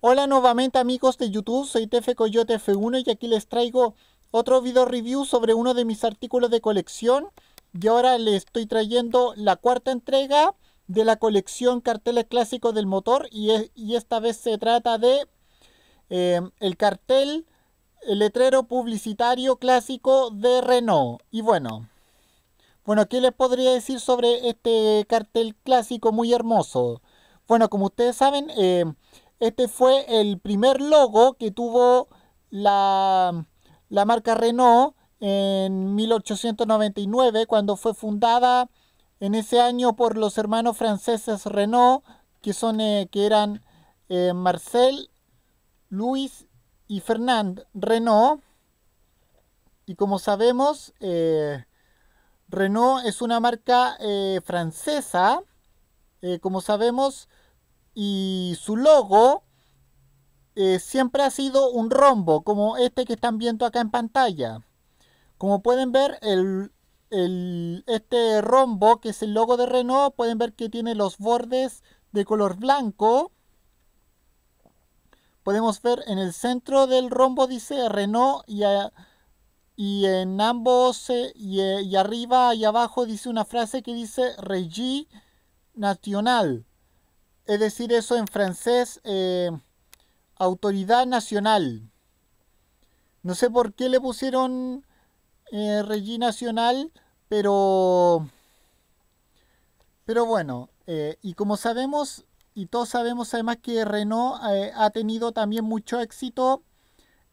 Hola nuevamente amigos de YouTube, soy Tefe Coyote F1 y aquí les traigo otro video review sobre uno de mis artículos de colección. Y ahora les estoy trayendo la cuarta entrega de la colección Carteles Clásicos del Motor y, esta vez se trata de eh, el cartel, el letrero publicitario clásico de Renault. Y bueno, bueno, ¿qué les podría decir sobre este cartel clásico muy hermoso? Bueno, como ustedes saben, eh, este fue el primer logo que tuvo la, la marca Renault en 1899, cuando fue fundada en ese año por los hermanos franceses Renault, que, son, eh, que eran eh, Marcel, Louis y Fernand Renault. Y como sabemos, eh, Renault es una marca francesa, como sabemos, y su logo siempre ha sido un rombo, como este que están viendo acá en pantalla. Como pueden ver, el, este rombo, que es el logo de Renault, pueden ver que tiene los bordes de color blanco. Podemos ver en el centro del rombo dice Renault y, y en ambos eh, y, arriba y abajo dice una frase que dice Régie National. Es decir, eso en francés, eh, autoridad nacional. No sé por qué le pusieron eh, Nacional, pero, pero bueno, eh, y como sabemos, y todos sabemos además que Renault eh, ha tenido también mucho éxito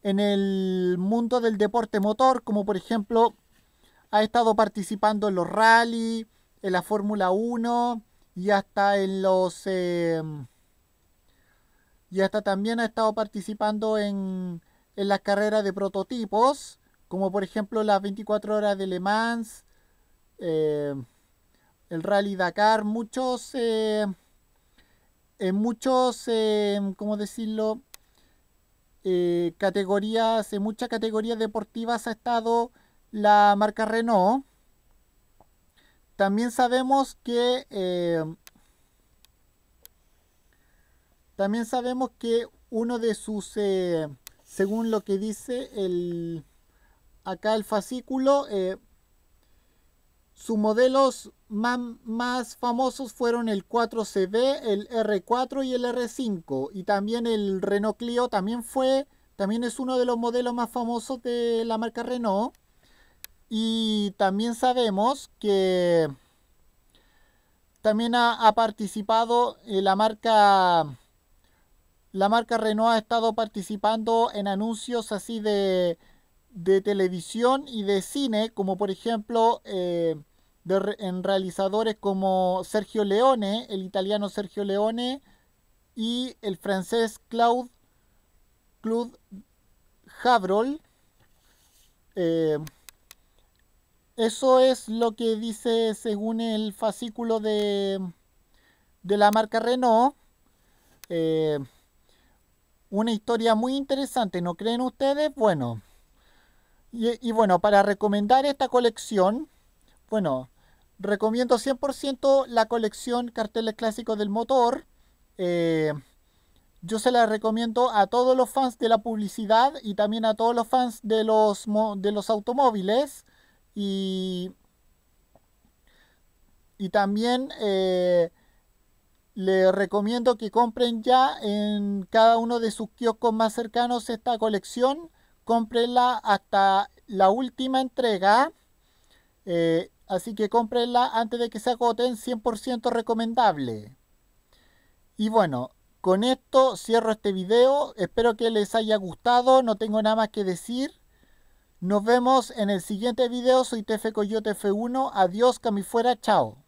en el mundo del deporte motor, como por ejemplo ha estado participando en los rally, en la Fórmula 1 y hasta en los... Em, y hasta también ha estado participando en, en las carreras de prototipos como por ejemplo las 24 horas de Le Mans, eh, el Rally Dakar, muchos, eh, en muchos, eh, ¿cómo decirlo? categorías, en muchas categorías deportivas ha estado la marca Renault. También sabemos que también sabemos que uno de sus, según lo que dice el acá el fascículo, eh, sus modelos más, famosos fueron el 4CB, el R4 y el R5. Y también el Renault Clio también fue, también es uno de los modelos más famosos de la marca Renault. Y también sabemos que también ha, participado eh, la marca la marca Renault ha estado participando en anuncios así de de televisión y de cine, como por ejemplo eh, en realizadores como Sergio Leone, el italiano Sergio Leone, y el francés Claude, Claude Havrol. Eh, eso es lo que dice según el fascículo de, de la marca Renault. Eh, una historia muy interesante, ¿no creen ustedes? Bueno, y, bueno, para recomendar esta colección, bueno, recomiendo 100% la colección Carteles Clásicos del Motor. Eh, yo se la recomiendo a todos los fans de la publicidad y también a todos los fans de los, de los automóviles. Y, y también eh, les recomiendo que compren ya en cada uno de sus kioscos más cercanos esta colección cómprenla hasta la última entrega. Eh, así que cómprenla antes de que se agoten, 100% recomendable. Y bueno, con esto cierro este video. Espero que les haya gustado. No tengo nada más que decir. Nos vemos en el siguiente video. Soy Tefe Coyote F1. Adiós, que fuera. Chao.